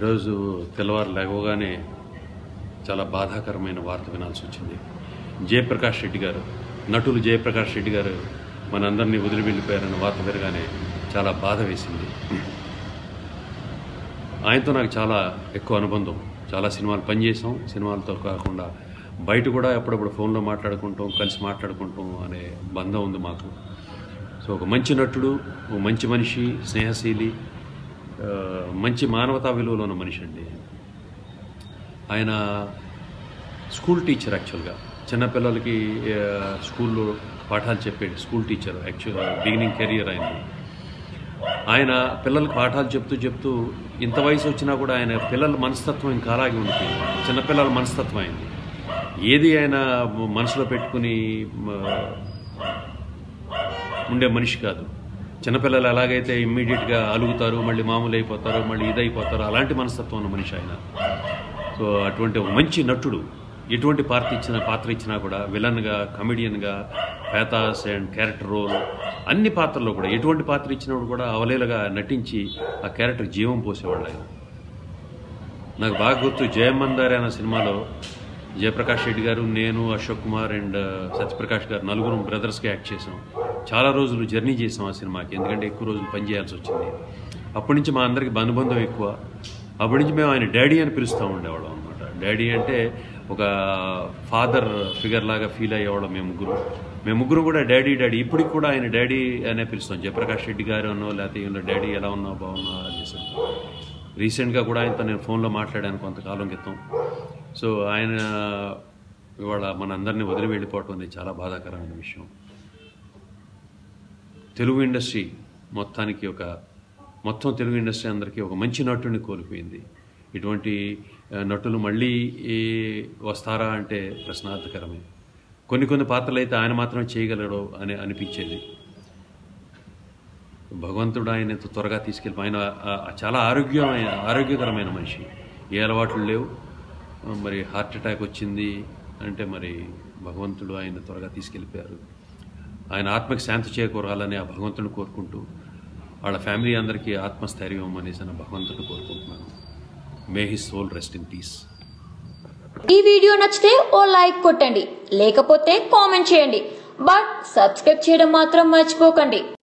ఈరోజు తెల్లవారు లేవగానే చాలా బాధాకరమైన వార్త వినాల్సి వచ్చింది. జయప్రకాష్ రెడ్డి గారు నటులు జయప్రకాష్ రెడ్డి గారు మనందరినీ వదిలి వెళ్ళిపోయారన్న వార్త వినగానే చాలా బాధ వేసింది. ఆయనతో నాకు చాలా ఎక్కువ అనుబంధం. చాలా సినిమాలు పనిచేసాం సినిమాలతో కాకుండా బయట కూడా ఎప్పుడప్పుడు ఫోన్లో మాట్లాడుకుంటాం కలిసి మాట్లాడుకుంటాం అనే బంధం ఉంది మాకు. సో ఒక మంచి నటుడు ఒక మంచి మనిషి స్నేహశీలి మంచి మానవతా విలువలు ఉన్న మనిషి అండి. ఆయన స్కూల్ టీచర్ యాక్చువల్గా. చిన్నపిల్లలకి స్కూల్లో పాఠాలు చెప్పేది school teacher actual beginning career అయింది ఆయన పిల్లలకు పాఠాలు చెప్తూ చెప్తూ ఇంత వయసు వచ్చినా కూడా ఆయన పిల్లల మనస్తత్వం ఇంకా అలాగే ఉండిపోయింది. చిన్నపిల్లల మనస్తత్వం అయింది ఏది ఆయన మనసులో పెట్టుకుని ఉండే మనిషి కాదు. చిన్నపిల్లలు ఎలాగైతే ఇమ్మీడియట్గా అలుగుతారు మళ్ళీ మామూలు అయిపోతారు మళ్ళీ ఇదైపోతారు అలాంటి మనస్తత్వం ఉన్న మనిషి ఆయన. సో అటువంటి ఒక మంచి నటుడు ఎటువంటి పాత్ర ఇచ్చిన పాత్ర ఇచ్చినా కూడా విలన్గా కమెడియన్గా పేతాస్ అండ్ క్యారెక్టర్ రోల్ అన్ని పాత్రల్లో కూడా ఎటువంటి పాత్ర ఇచ్చినప్పుడు కూడా అవలేలుగా నటించి ఆ క్యారెక్టర్ జీవం పోసేవాళ్ళు ఆయన. నాకు బాగా గుర్తు జయమందారి అనే సినిమాలో జయప్రకాష్ రెడ్డి గారు నేను అశోక్ కుమార్ అండ్ సత్యప్రకాష్ గారు నలుగురు బ్రదర్స్గా యాక్ట్ చేసాం చాలా రోజులు జర్నీ చేసాం ఆ సినిమాకి. ఎందుకంటే ఎక్కువ రోజులు పనిచేయాల్సి వచ్చింది. అప్పటి నుంచి మా అందరికి బంధుబంధం ఎక్కువ. అప్పటి నుంచి మేము ఆయన డాడీ అని పిలుస్తూ ఉండేవాళ్ళం అనమాట డాడీ అంటే ఒక ఫాదర్ ఫిగర్ లాగా ఫీల్ అయ్యేవాళ్ళం మేము ముగ్గురు. మేము ముగ్గురు కూడా డాడీ డాడీ. ఇప్పటికి కూడా ఆయన డాడీ అనే పిలుస్తాం. జయప్రకాష్ రెడ్డి గారు అనో లేకపోతే ఈయన డాడీ ఎలా ఉన్నావు బాగున్నావు అనేసి రీసెంట్గా కూడా ఆయనతో నేను ఫోన్లో మాట్లాడాను కొంతకాలం క్రితం. సో ఆయన ఇవాళ మనందరినీ వదిలి వెళ్ళిపోవటం అనేది చాలా బాధాకరమైన విషయం. తెలుగు ఇండస్ట్రీ మొత్తానికి ఒక మొత్తం తెలుగు ఇండస్ట్రీ అందరికీ ఒక మంచి నటుడిని కోల్పోయింది. ఇటువంటి నటులు మళ్ళీ వస్తారా అంటే ప్రశ్నార్థకరమే. కొన్ని కొన్ని పాత్రలు అయితే ఆయన మాత్రమే చేయగలడు అని అనిపించేది. భగవంతుడు ఆయన ఎంత త్వరగా తీసుకెళ్ళి ఆయన చాలా ఆరోగ్యమైన ఆరోగ్యకరమైన మనిషి. ఏ అలవాట్లు లేవు. మరి హార్ట్ అటాక్ వచ్చింది అంటే మరి భగవంతుడు ఆయన త్వరగా తీసుకెళ్ళిపోయారు. ఆయన ఆత్మకి శాంతి చేకూరాలని ఆ భగవంతుని కోరుకుంటూ వాళ్ళ ఫ్యామిలీ అందరికీ ఆత్మస్థైర్యం అనేసి నా భగవంతుని కోరుకుంటున్నాను. May his soul rest in peace ఈ వీడియో నచ్చితే ఓ లైక్ కొట్టండి లేకపోతే కామెంట్ చేయండి బట్ సబ్స్క్రైబ్ చేయడం మాత్రం మర్చిపోకండి.